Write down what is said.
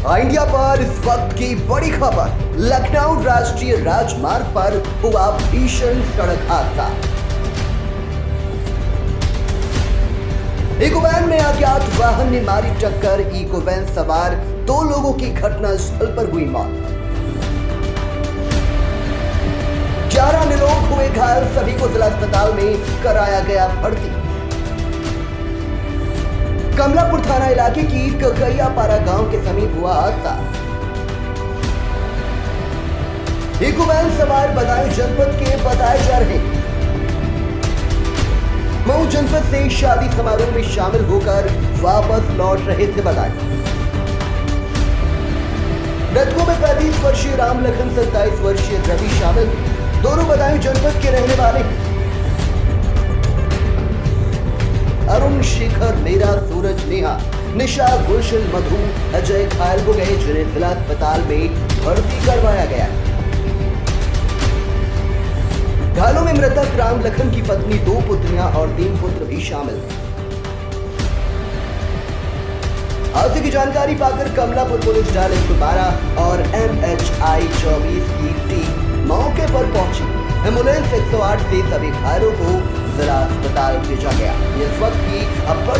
India पर इस वक्त की बड़ी खबर, लखनऊ राष्ट्रीय राजमार्ग पर हुआ भीषण सड़क हादसा। इकोवैन में अज्ञात वाहन ने मारी टक्कर, इकोवैन सवार दो लोगों की घटना स्थल पर हुई मौत। ग्यारह लोग हुए घायल, सभी को जिला अस्पताल में कराया गया भर्ती। कमलापुर थाना इलाके की ककैया पारा गाँव के समीप हुआ हादसा। इको वैन सवार बदायूं जनपद के बताए जा रहे मऊ जनपद से शादी समारोह में शामिल होकर वापस लौट रहे थे बदायूं। मृतकों में पैंतीस वर्षीय राम लखन, सत्ताईस वर्षीय रवि शामिल, दोनों बदायूं जनपद के रहने वाले अरुण शेखर मेरा सूरज नेहा, निशा, गुलशन, मधु, अजय घायल हो गए जिन्हें जिला अस्पताल में भर्ती करवाया गया घायलों में मृतक राम लखन की पत्नी, दो पुत्रियाँ और तीन पुत्र भी शामिल। हादसे की जानकारी पाकर कमलापुर पुलिस डाल एक और एम एच आई चौबीस की टीम मौके पर पहुँची। एंबुलेंस 108 से सभी घायलों को जिला अस्पताल भेजा गया। इस वक्त की आई